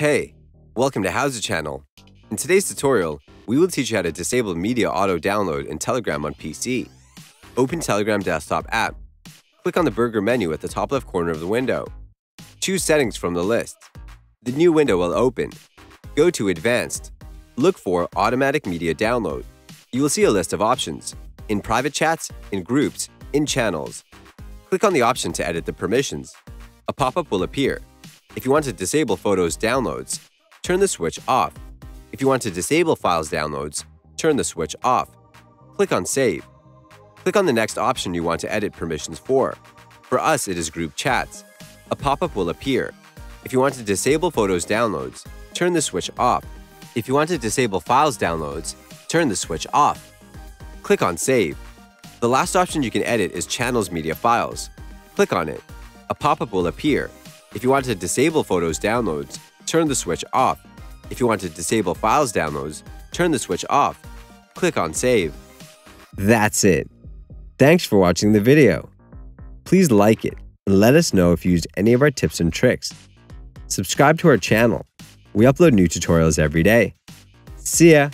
Hey, welcome to HOWZA channel. In today's tutorial, we will teach you how to disable media auto download in Telegram on PC. Open Telegram desktop app. Click on the burger menu at the top left corner of the window. Choose settings from the list. The new window will open. Go to Advanced. Look for Automatic Media Download. You will see a list of options in private chats, in groups, in channels. Click on the option to edit the permissions. A pop-up will appear. If you want to disable photos downloads, turn the switch off. If you want to disable files downloads, turn the switch off. Click on Save. Click on the next option you want to edit permissions for. For us, it is Group Chats. A pop-up will appear. If you want to disable photos downloads, turn the switch off. If you want to disable files downloads, turn the switch off. Click on Save. The last option you can edit is Channels Media Files. Click on it. A pop-up will appear. If you want to disable photos downloads, turn the switch off. If you want to disable files downloads, turn the switch off. Click on Save. That's it. Thanks for watching the video. Please like it and let us know if you used any of our tips and tricks. Subscribe to our channel. We upload new tutorials every day. See ya!